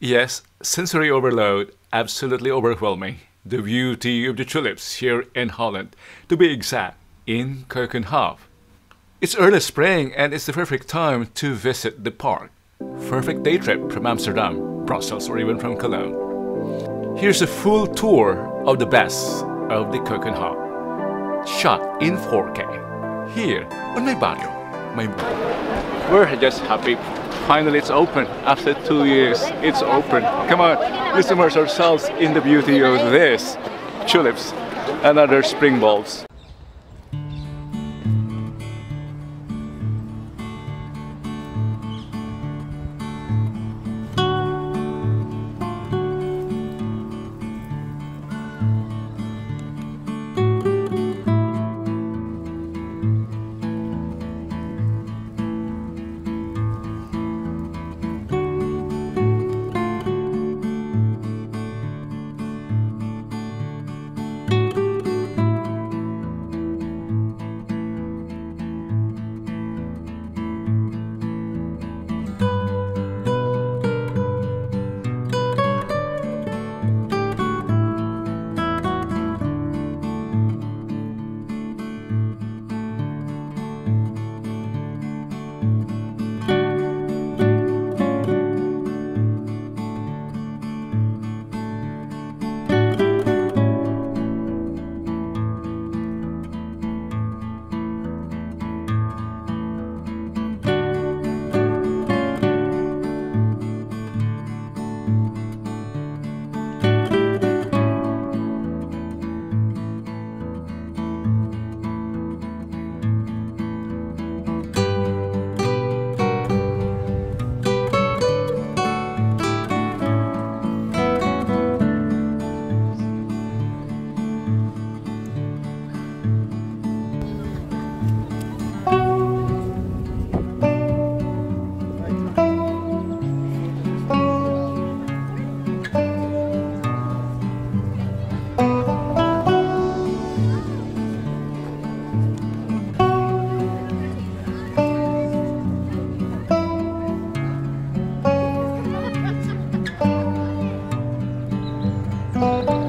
Yes, sensory overload, absolutely overwhelming. The beauty of the tulips here in Holland, to be exact, in Keukenhof. It's early spring and it's the perfect time to visit the park. Perfect day trip from Amsterdam, Brussels, or even from Cologne. Here's a full tour of the best of the Keukenhof, shot in 4K, here on my barrio, my We're just happy finally it's open. After two years it's open. Come on let's immerse ourselves in the beauty of this tulips and other spring bulbs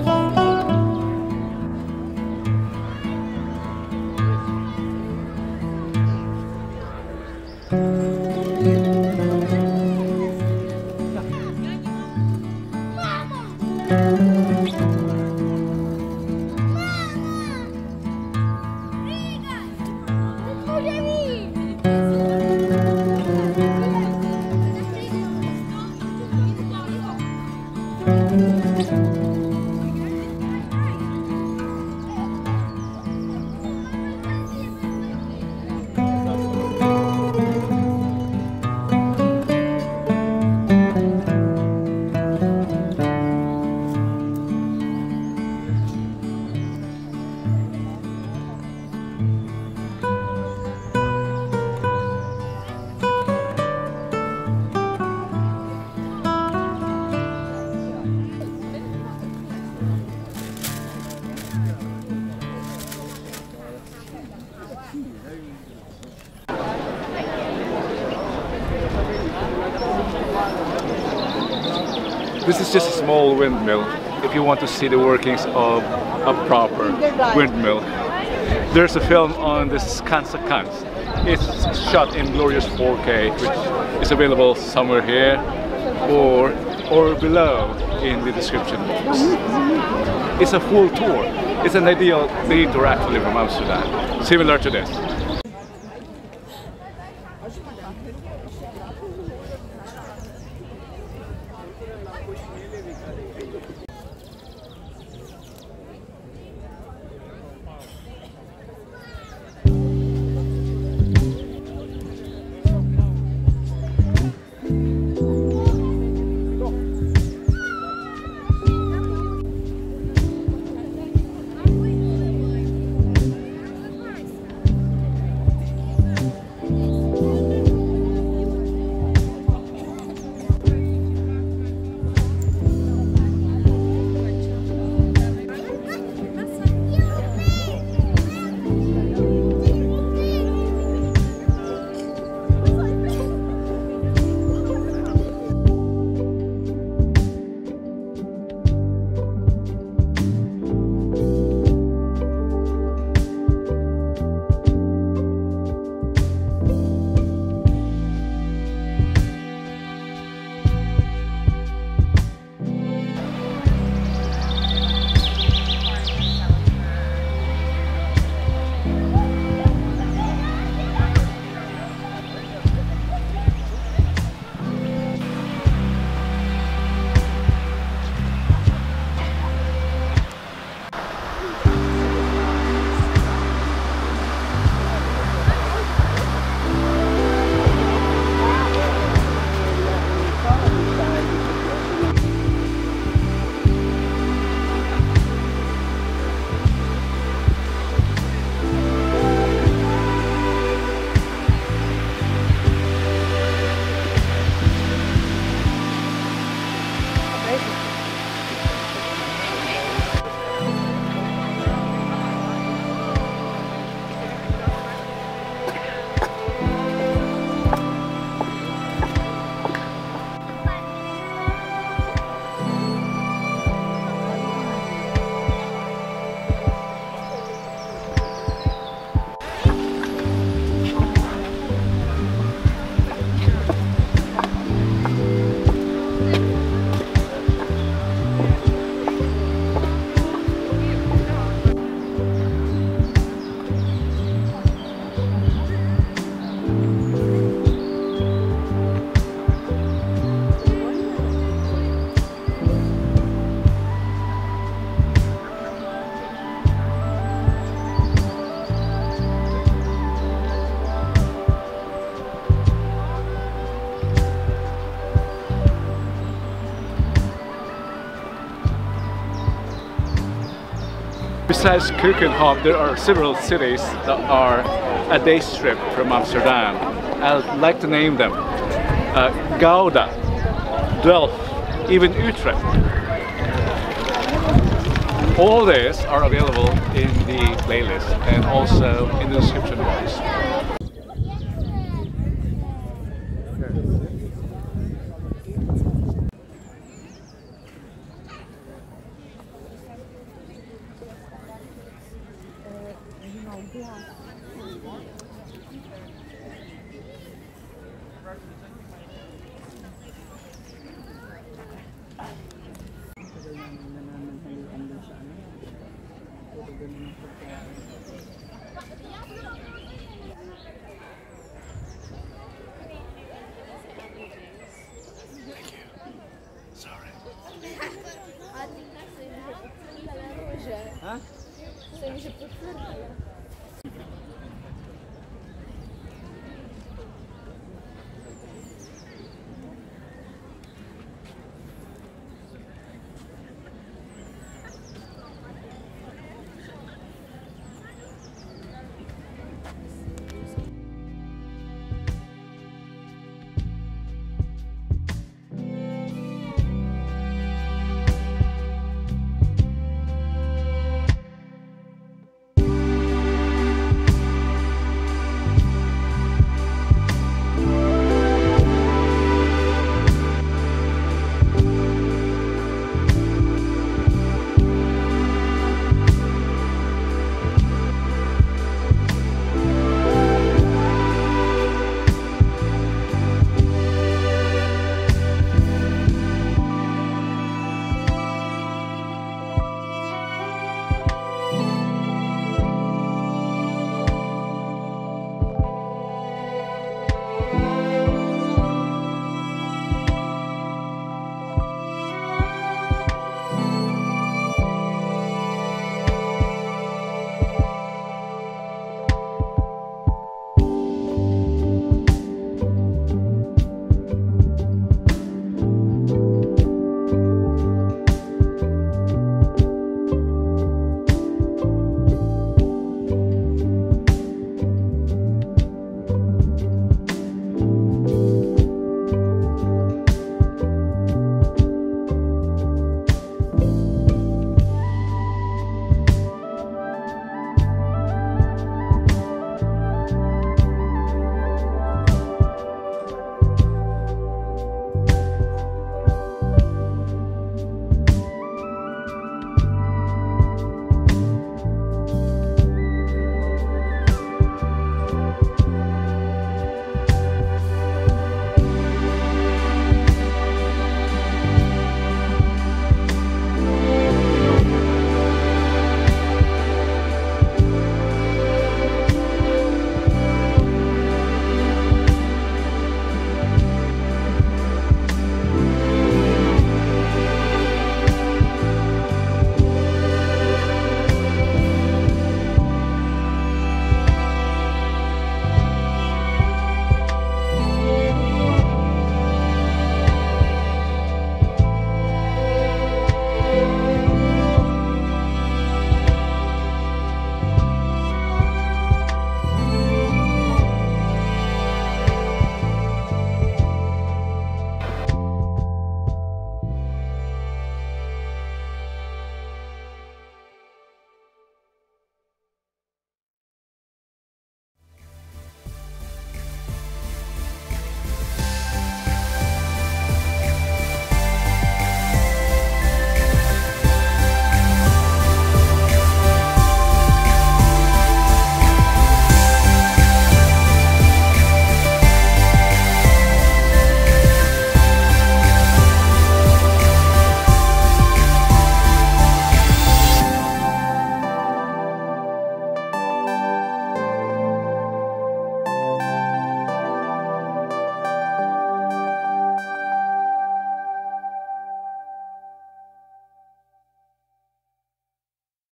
This is just a small windmill if you want to see the workings of a proper windmill. There's a film on this Zaanse Schans. It's shot in glorious 4K which is available somewhere here or or below in the description box. It's a full tour. It's an ideal day tour actually from Amsterdam, similar to this. Besides Keukenhof, there are several cities that are a day trip from Amsterdam. I'd like to name them. Uh, Gouda, Delft, even Utrecht. All these are available in the playlist and also in the description box. Sorry. Hã?